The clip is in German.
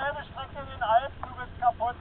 Schnell, wir in den Alpen, du bist kaputt.